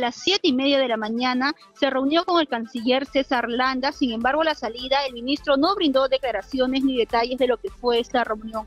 A las siete y media de la mañana se reunió con el canciller César Landa, sin embargo a la salida el ministro no brindó declaraciones ni detalles de lo que fue esta reunión.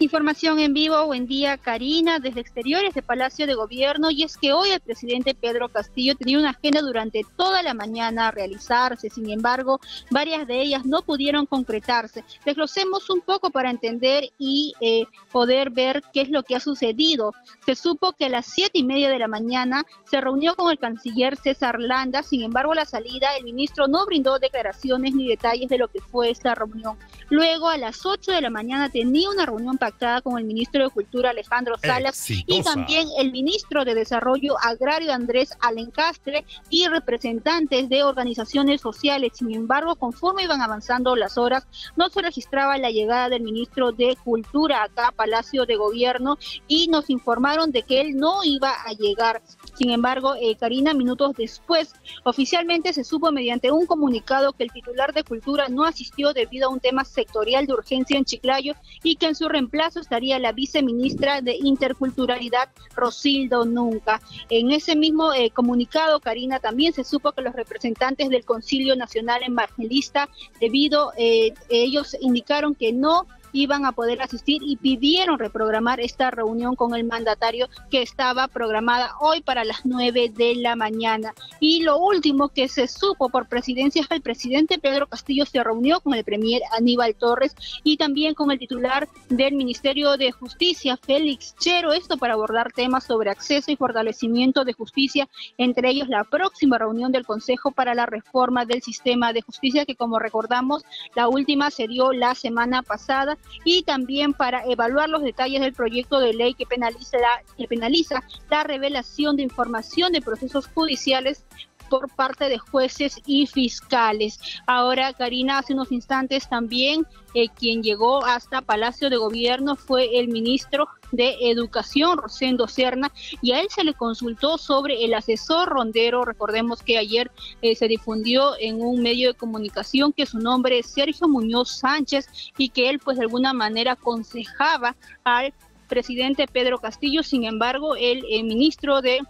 Información en vivo, buen día Karina, desde exteriores de Palacio de Gobierno y es que hoy el presidente Pedro Castillo tenía una agenda durante toda la mañana a realizarse, sin embargo varias de ellas no pudieron concretarse. Desglosemos un poco para entender y eh, poder ver qué es lo que ha sucedido. Se supo que a las siete y media de la mañana se reunió con el canciller César Landa, sin embargo a la salida el ministro no brindó declaraciones ni detalles de lo que fue esta reunión. Luego a las ocho de la mañana tenía una reunión para con el ministro de Cultura Alejandro Salas y también el ministro de Desarrollo Agrario Andrés Alencastre y representantes de organizaciones sociales. Sin embargo, conforme iban avanzando las horas, no se registraba la llegada del ministro de Cultura acá a Palacio de Gobierno y nos informaron de que él no iba a llegar. Sin embargo, eh, Karina, minutos después, oficialmente se supo mediante un comunicado que el titular de Cultura no asistió debido a un tema sectorial de urgencia en Chiclayo y que en su reemplazo estaría la viceministra de Interculturalidad, Rosildo Nunca. En ese mismo eh, comunicado, Karina, también se supo que los representantes del Concilio Nacional Evangelista, debido, eh, ellos indicaron que no iban a poder asistir y pidieron reprogramar esta reunión con el mandatario que estaba programada hoy para las 9 de la mañana. Y lo último que se supo por presidencia es que el presidente Pedro Castillo se reunió con el premier Aníbal Torres y también con el titular del Ministerio de Justicia, Félix Chero, esto para abordar temas sobre acceso y fortalecimiento de justicia, entre ellos la próxima reunión del Consejo para la Reforma del Sistema de Justicia, que como recordamos, la última se dio la semana pasada y también para evaluar los detalles del proyecto de ley que penaliza la, que penaliza la revelación de información de procesos judiciales por parte de jueces y fiscales. Ahora, Karina, hace unos instantes también eh, quien llegó hasta Palacio de Gobierno fue el ministro de Educación, Rosendo Serna, y a él se le consultó sobre el asesor rondero. Recordemos que ayer eh, se difundió en un medio de comunicación que su nombre es Sergio Muñoz Sánchez y que él pues de alguna manera aconsejaba al presidente Pedro Castillo. Sin embargo, el ministro de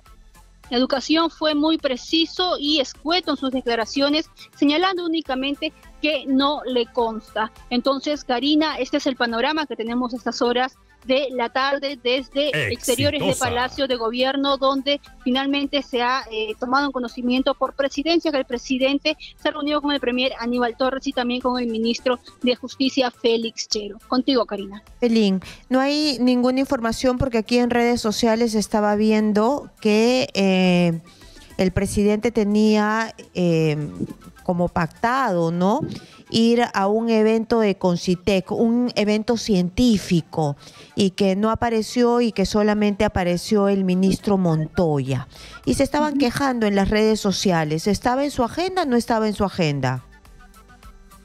Educación fue muy preciso y escueto en sus declaraciones, señalando únicamente que no le consta. Entonces, Karina, este es el panorama que tenemos estas horas de la tarde desde exteriores de Palacio de Gobierno, donde finalmente se ha eh, tomado en conocimiento por presidencia que el presidente se reunió con el premier Aníbal Torres y también con el ministro de Justicia Félix Chero. Contigo, Karina. Pelín, no hay ninguna información porque aquí en redes sociales estaba viendo que eh, el presidente tenía eh, como pactado, ¿no? ir a un evento de Concitec, un evento científico, y que no apareció y que solamente apareció el ministro Montoya. Y se estaban quejando en las redes sociales. ¿Estaba en su agenda o no estaba en su agenda?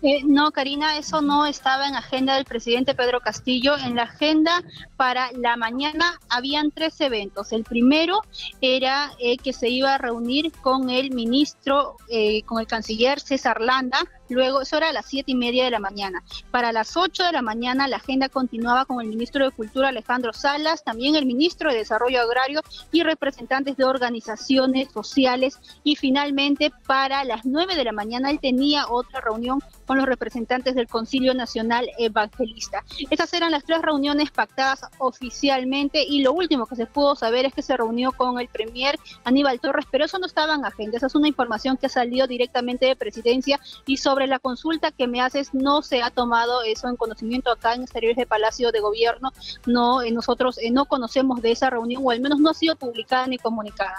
Eh, no, Karina, eso no estaba en agenda del presidente Pedro Castillo. En la agenda para la mañana habían tres eventos. El primero era eh, que se iba a reunir con el ministro, eh, con el canciller César Landa, Luego, eso era a las siete y media de la mañana. Para las ocho de la mañana, la agenda continuaba con el ministro de Cultura, Alejandro Salas, también el ministro de Desarrollo Agrario y representantes de organizaciones sociales. Y finalmente, para las nueve de la mañana, él tenía otra reunión con los representantes del Concilio Nacional Evangelista. Esas eran las tres reuniones pactadas oficialmente y lo último que se pudo saber es que se reunió con el premier Aníbal Torres, pero eso no estaba en agenda, esa es una información que ha salido directamente de presidencia y sobre la consulta que me haces, no se ha tomado eso en conocimiento acá en exteriores de Palacio de Gobierno. No, eh, nosotros eh, no conocemos de esa reunión o al menos no ha sido publicada ni comunicada.